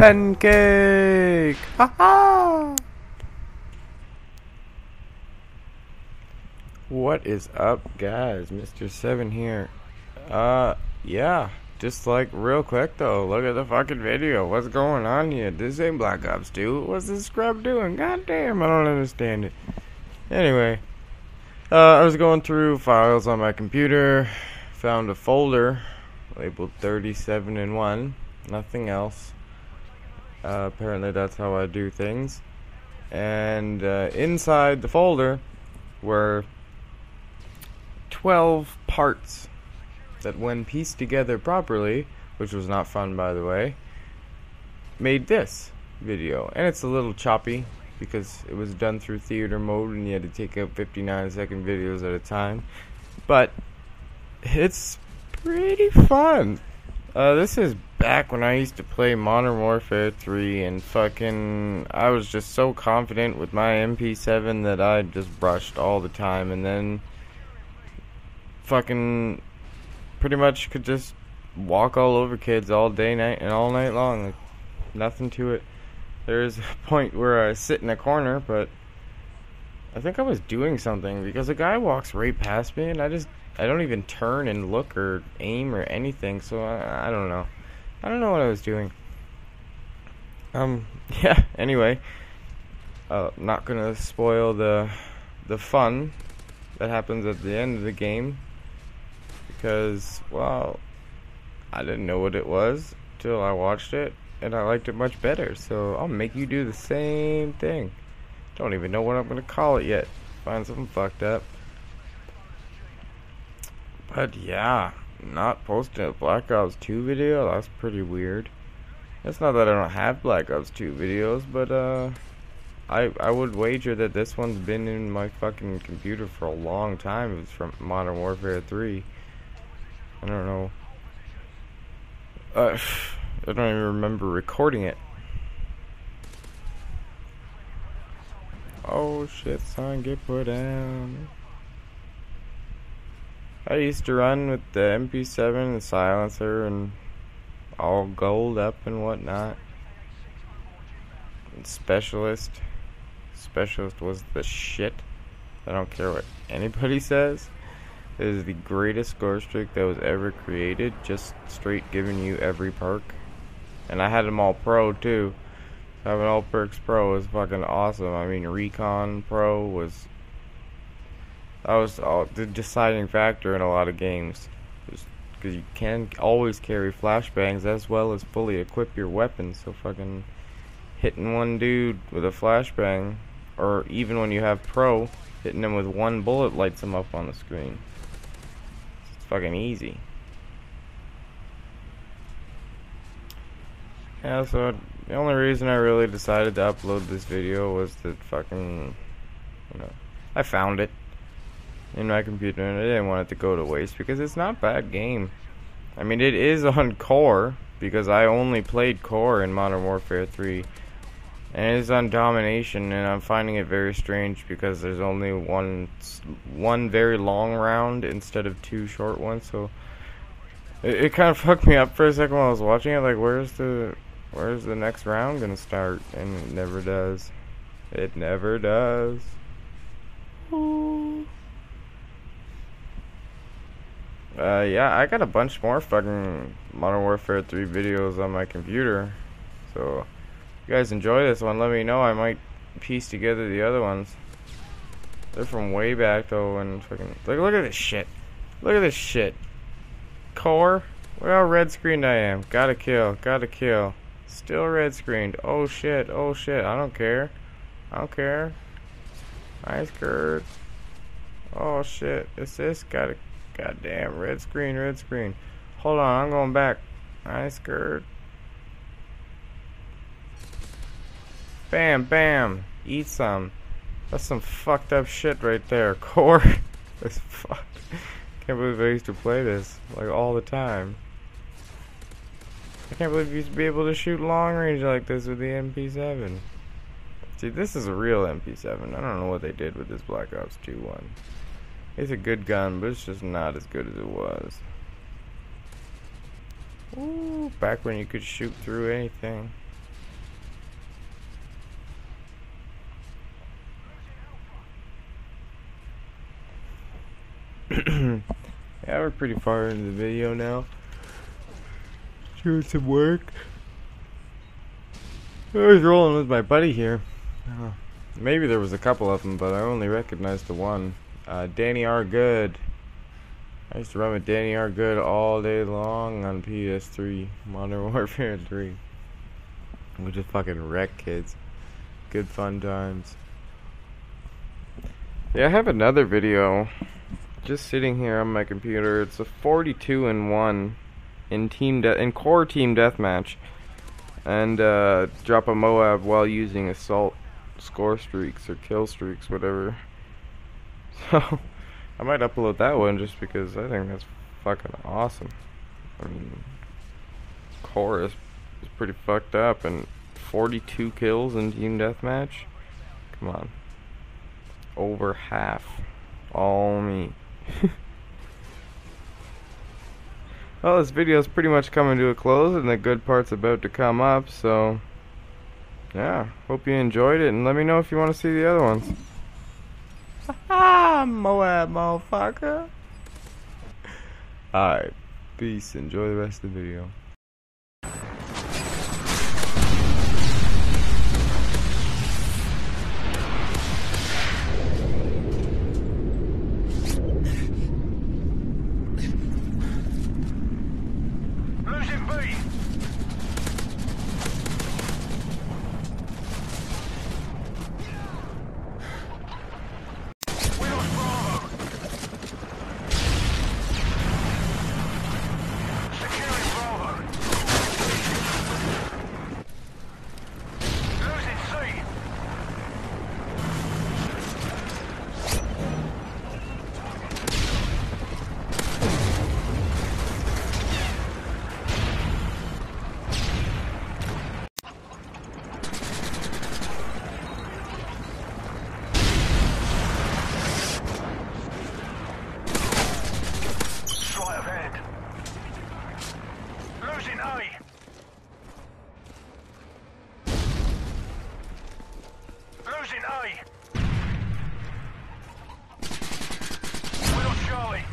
Pancake! Ha ha! What is up, guys? Mr. Seven here. Uh, yeah. Just like real quick though, look at the fucking video. What's going on here? This ain't Black Ops 2. What's this scrub doing? God damn, I don't understand it. Anyway, uh, I was going through files on my computer, found a folder labeled 37 and 1, nothing else. Uh, apparently, that's how I do things. And uh, inside the folder were 12 parts that, when pieced together properly, which was not fun by the way, made this video. And it's a little choppy because it was done through theater mode and you had to take out 59 second videos at a time. But it's pretty fun. Uh, this is back when I used to play Modern Warfare 3 and fucking I was just so confident with my MP7 that I just brushed all the time and then fucking pretty much could just walk all over kids all day, night, and all night long. Like, nothing to it. There's a point where I sit in a corner, but I think I was doing something because a guy walks right past me, and I just I don't even turn and look or aim or anything. So I, I don't know. I don't know what I was doing. Um. Yeah. Anyway, uh, not gonna spoil the the fun that happens at the end of the game because, well, I didn't know what it was till I watched it, and I liked it much better. So I'll make you do the same thing. Don't even know what I'm gonna call it yet. Find something fucked up. But yeah, not posting a Black Ops 2 video, that's pretty weird. It's not that I don't have Black Ops 2 videos, but uh I I would wager that this one's been in my fucking computer for a long time. It's from Modern Warfare 3. I don't know. Uh, I don't even remember recording it. Oh shit, son, get put down. I used to run with the MP7 and silencer and all gold up and whatnot. And specialist. Specialist was the shit. I don't care what anybody says. It is the greatest score streak that was ever created, just straight giving you every perk. And I had them all pro too. Having all perks pro was fucking awesome. I mean, Recon Pro was that was all, the deciding factor in a lot of games. Because you can always carry flashbangs as well as fully equip your weapons. So fucking hitting one dude with a flashbang, or even when you have pro, hitting him with one bullet lights him up on the screen It's fucking easy. Yeah, so the only reason I really decided to upload this video was that fucking, you know, I found it in my computer and I didn't want it to go to waste because it's not bad game. I mean, it is on core because I only played core in Modern Warfare 3 and it is on domination and I'm finding it very strange because there's only one one very long round instead of two short ones so it, it kind of fucked me up for a second while I was watching it like where's the where's the next round gonna start and it never does it never does Ooh. Uh, yeah, I got a bunch more fucking Modern Warfare 3 videos on my computer. So, if you guys enjoy this one, let me know. I might piece together the other ones. They're from way back though, and fucking look, look at this shit. Look at this shit. Core. Look how red screened I am. Gotta kill. Gotta kill. Still red screened. Oh shit. Oh shit. I don't care. I don't care. Nice gird. Oh shit. Assist. Gotta. Goddamn. Red screen. Red screen. Hold on. I'm going back. Nice gird. Bam, bam. Eat some. That's some fucked up shit right there. Core. That's fucked. Can't believe I used to play this like all the time. I can't believe you used to be able to shoot long range like this with the MP7. See, this is a real MP7. I don't know what they did with this Black Ops 2 one. It's a good gun, but it's just not as good as it was. Ooh, back when you could shoot through anything. yeah, we're pretty far into the video now. Doing some work. I was rolling with my buddy here. Uh, maybe there was a couple of them, but I only recognized the one. Uh, Danny R. Good. I used to run with Danny R. Good all day long on PS3, Modern Warfare 3. We just fucking wreck kids. Good fun times. Yeah, I have another video just sitting here on my computer. It's a 42 and 1 in team de- in core team deathmatch. And uh, drop a Moab while using assault score streaks or kill streaks, whatever. So I might upload that one just because I think that's fucking awesome. I mean, Chorus is, pretty fucked up, and 42 kills in team deathmatch. Come on over half. All me. well, this video is pretty much coming to a close, and the good part's about to come up, so... Yeah, hope you enjoyed it, and let me know if you want to see the other ones. Ah, Moab, motherfucker. Alright, peace. Enjoy the rest of the video. Losing A. We're Charlie.